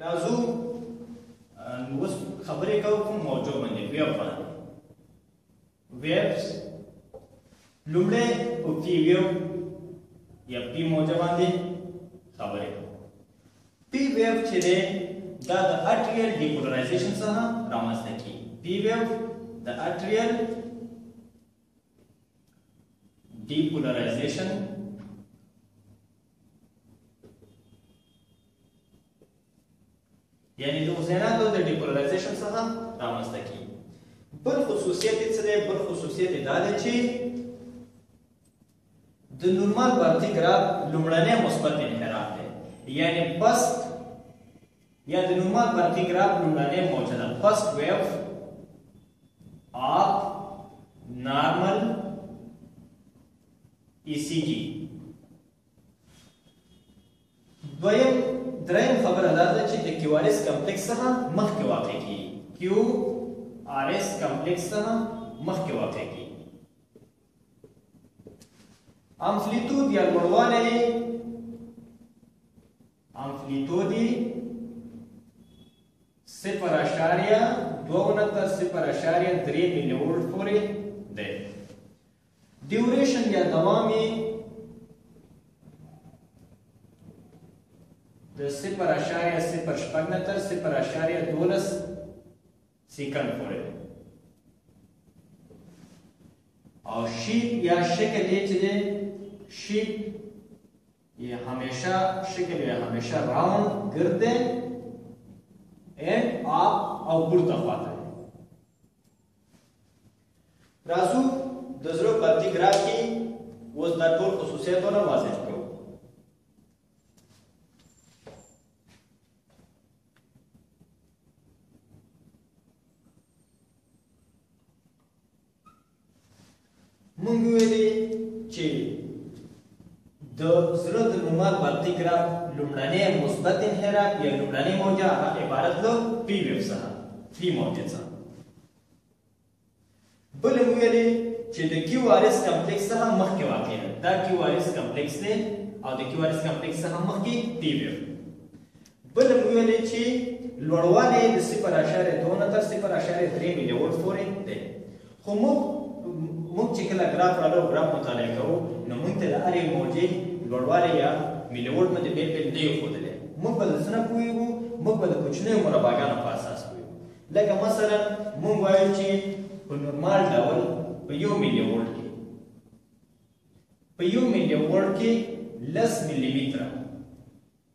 راځو نو اوس خبرې کوو کوم موضوع باندې ویب باندې ویبس لومړی په پی ویب یا پی موضوع باندې خبرې کوو پی ویب چې دی دا د اټریل ډیپولرایزیشن څخه رامنځته کیږي پی ویب د اټریل ډیپولرایزیشن یعنی د اوزینا د ډیپولرایزیشن څخه رامنځته کیږي بل خصوصیت یې څه دی بل خصوصیت یې دا دی چې د نورمال بارتي ګراف لومړنی مثبت انحراف دی یعنی پست یا د نورمال بارتي ګراف لومړنی موجه ده پست ویو اپ نارمل ای سی جی دویم دریم خبره دا ده چې د کیو آر اس کمپلیکس څخه مخکې واقع کیږي کیو آر اس کمپلیکس څخه مخکې واقع کیږي امپلیتود یا لوړوالی یې امپلیتود یې صفر اشاریه دوه نهتر صفر اشاریه درې ملي ولټ پورې دی ډیوریشن یا دوام یې د 0.056 نه تر 0.12 سیکنډ پورې دی او شیپ یا شکل یې چې دی شیپ یې همیشه شکل یې همیشه راوند ګرد دی اینډ آپ او پورته خواته راځو د زړه پرتی ګراف کې اوس دا ټول خصوصیتونه واضح کړو مونږ ویلې چې د زړه د نومار برقي ګراف لومړنی مثبت انحراف یا لومړنی موجه هغه عبارت له پی ویو څخه پی موجه څخه بل مونږ ویلې چې د کیو آر اس کمپلیکس څخه مخکې واقع ده دا کیو آر اس کمپلیکس دی او د کیو آر اس کمپلیکس څخه مخکې پی ویو بله مو ویلې چې لوړوالی یې د صفر اعشاریه دوه نه تر صفر اعشاریه درې میلي وولټ پورې دی خو موږ موږ چې کله ګراف راړو ګراف مطالعه کوو نو موږ ته د هرې موجې لوړوالی یا ملي وولټ باندې بېل بېل نه یو ښودلی موږ به د څه نه پوهېږو موږ به د کوچنیو مرباګانو په اساس پوهېږو لکه مثلا موږ وایو چې په نورمال ډول په یو ملي وولټ کې په یو ملي وولټ کې لس ملي متره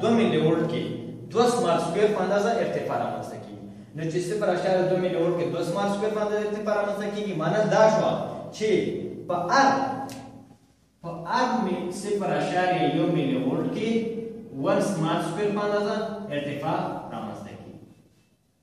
دوه ملي ولټ کې دوه سمار سکویر په اندازه ارتفاع رامنځته کیږي نو چې صفر اشاره دوه ملي ولټ کې دوه سمار سکویر په اندازه ارتفاع رامنځته کیږي معنی دا شو چې په ار په ار می صفر اشاره یو ملي ولټ کې ور سمار سکویر په اندازه ارتفاع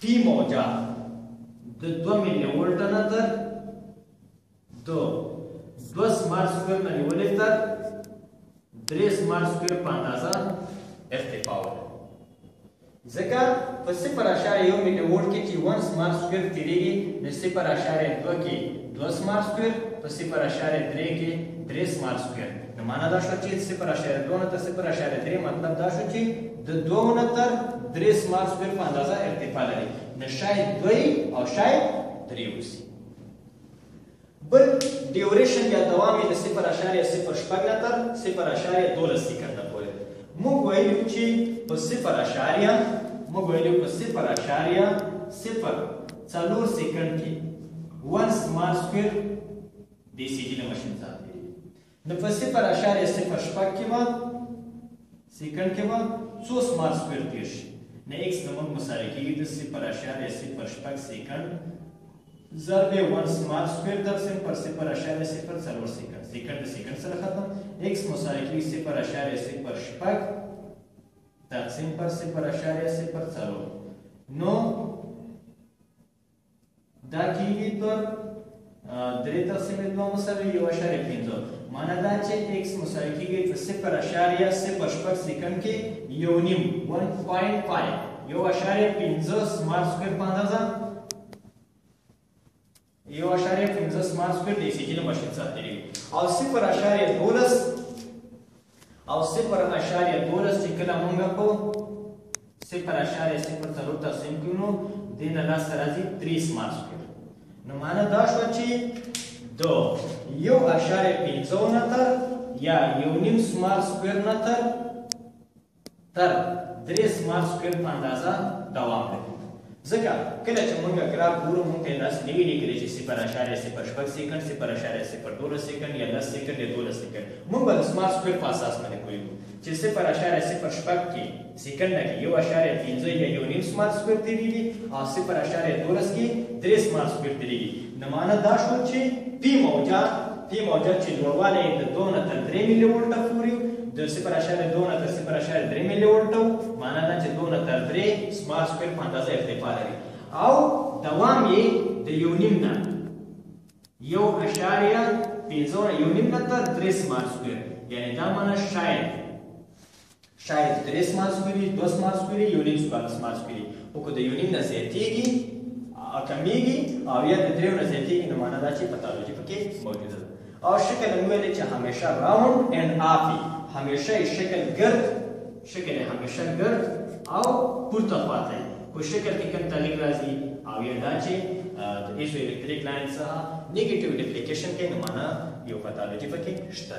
پي موجه د دوه ملي ولټه نه تر دو دو سمار سکویر نه نیولې تر درې سمار سکویر په اندازه ارتفاع ولري ځکه په صفر اشاره یو ملي وولټ کې چې ون سمار سکویر تیریږي نو صفر اشاره دوه کې دوه سمار سکویر په صفر اشاره درې کې درې سمار سکویر نو معنا دا شو چې صفر اشاره دوه نه ته صفر اشاره درې مطلب دا شو چې د دوو نه تر درې سمار سکویر په اندازه ارتفاع لري نه شاید دوی او شاید درې اوسي بل ډیوریشن یا دوام یې د صفر اشاریه صفر شپږ نه تر صفر اشاریه دولس سیکنده پورې موږ ویلو چې په صفر اشاریه موږ ویلو په صفر اشاریه صفر څلور سیکنډ کې ون سمار سکویر د ای سي جي د ماشین سره تېرېږي نو په صفر اعشاریه صفر شپږ کې به سیکنډ کې به څو سمار سکویر تیر شي نو ایکس زموږ مساوي کېږي د صفر اعشاریه صفر شپږ سیکنډ ضرب ون سمار سکویر تقسیم پر صفر اعشاریه صفر څلور سیکنډ سیکنډ د سیکنډ سره ختم ایکس مساوي کېږي صفر اعشاریه صفر شپږ تقسیم پر صفر اعشاریه صفر څلور نو دا کیږي پر درې تقسیم دوه مساوي یو اشاریه پنځه معنا دا چې ایکس مساوي کیږي په صفر اشاریه صفر شپږ سیکنډ کې یو نیم ون پوینټ پای یو اشاریه پنځه سمارټ سکویر په اندازه یو اشاریه پنځه سمارټ سکویر د سیکنډ ماشین ساتلی او صفر اشاریه دولس او صفر اشاریه دولس چې کله مونږ په صفر اشاریه صفر څلور تقسیم کړو نو دې نه لاسته راځي درې سمار سکویر نو معنا دا شوه چې د یو اشاریه پنځه نه تر یا یو نیم سمار سکویر نه تر تر درې سمارټ سکوير په اندازه دوام لري ځکه کله چې موږ ګراف ګورو موږ ته داسې نه وي لیکلی چې صفر اعشاریه صفر شپږ سیکنډ صفر اعشاریه صفر دولس سیکنډ یا لس سیکنډ یا دولس سیکنډ موږ به د سمارټ سکویر په اساس باندې پوهېږو چې صفر اعشاریه صفر شپږ کې سیکنډ کې یو اعشاریه پنځه یا یو نیم سمارټ سکویر تېرېږي او صفر اعشاریه دولس کې درې سمارټ سکویر تېرېږي نه معنی دا شول چې پي موجات پي موجات چې لوړوالی یې د دوه نه تر درې ملي ولټه پورې د صفر اعشاریه دوه نه تر صفر اعشاریه درې ملي ولټه وو معنی دا چې دوه نه تر درې سمار سکویر په اندازه ارتفاع لري او دوام یې د یو نیم نه یو اعشاریه پنځه یو نیم نه تر درې سمار سکویر یعنی دا معنی شاید شاید درې سماس کوري دوه سماس کوري یو نیم سماس کوري خو که د یو نیم نه زیاتېږي کمیږي او یا د دریو نه زیاتېږي نو معنا دا چې پاتولوژي پکې موجوده ده او شکل هم ویل چې همیشه راوند اند آفي همیشه یې شکل ګرد شکل یې همیشه ګرد او پورته خواته په شکل کې کوم تغیر راځي او یا دا چې د ایزو الکتریک لاین څخه نیگیټیو ډیپلیکیشن کې نو معنا یو پاتولوژي پکې شته